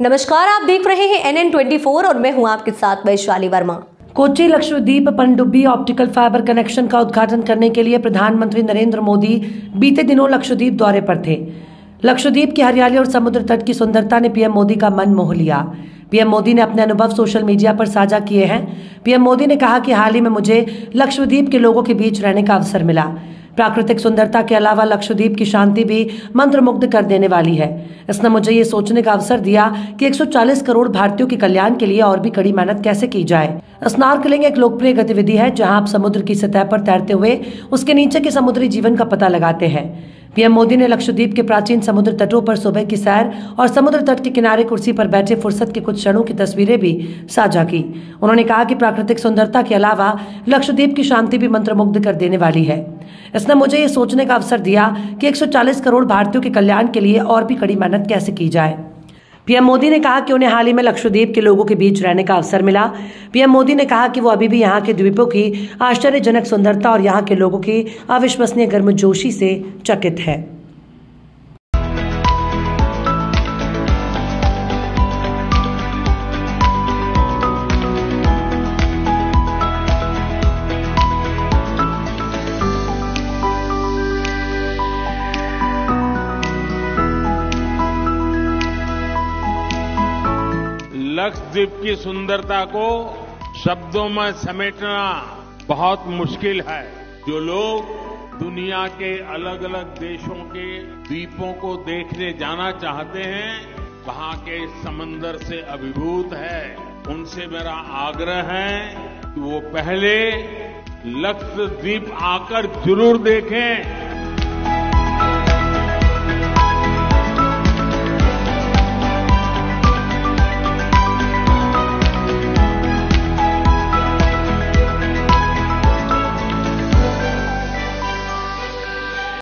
नमस्कार, आप देख रहे हैं एन एन ट्वेंटी फोर और मैं हूँ आपके साथ वैशाली वर्मा। कोची लक्षद्वीप पनडुब्बी ऑप्टिकल फाइबर कनेक्शन का उद्घाटन करने के लिए प्रधानमंत्री नरेंद्र मोदी बीते दिनों लक्षद्वीप दौरे पर थे। लक्षद्वीप की हरियाली और समुद्र तट की सुंदरता ने पीएम मोदी का मन मोह लिया। पीएम मोदी ने अपने अनुभव सोशल मीडिया पर साझा किए हैं। पीएम मोदी ने कहा कि हाल ही में मुझे लक्षद्वीप के लोगों के बीच रहने का अवसर मिला। प्राकृतिक सुंदरता के अलावा लक्षद्वीप की शांति भी मंत्रमुग्ध कर देने वाली है। इसने मुझे ये सोचने का अवसर दिया कि 140 करोड़ भारतीयों के कल्याण के लिए और भी कड़ी मेहनत कैसे की जाए। स्नार्कलिंग एक लोकप्रिय गतिविधि है, जहाँ आप समुद्र की सतह पर तैरते हुए उसके नीचे के समुद्री जीवन का पता लगाते हैं। पीएम मोदी ने लक्षद्वीप के प्राचीन समुद्र तटों पर सुबह की सैर और समुद्र तट के किनारे कुर्सी पर बैठे फुर्सत के कुछ क्षणों की तस्वीरें भी साझा की। उन्होंने कहा कि प्राकृतिक सुंदरता के अलावा लक्षद्वीप की शांति भी मंत्रमुग्ध कर देने वाली है। इसने मुझे ये सोचने का अवसर दिया कि 140 करोड़ भारतीयों के कल्याण के लिए और भी कड़ी मेहनत कैसे की जाए। पीएम मोदी ने कहा कि उन्हें हाल ही में लक्षद्वीप के लोगों के बीच रहने का अवसर मिला। पीएम मोदी ने कहा कि वो अभी भी यहाँ के द्वीपों की आश्चर्यजनक सुंदरता और यहाँ के लोगों की अविश्वसनीय गर्मजोशी से चकित है। लक्षद्वीप की सुंदरता को शब्दों में समेटना बहुत मुश्किल है। जो लोग दुनिया के अलग अलग देशों के द्वीपों को देखने जाना चाहते हैं, वहाँ के समंदर से अभिभूत है। उनसे मेरा आग्रह है कि वो पहले लक्षद्वीप आकर ज़रूर देखें।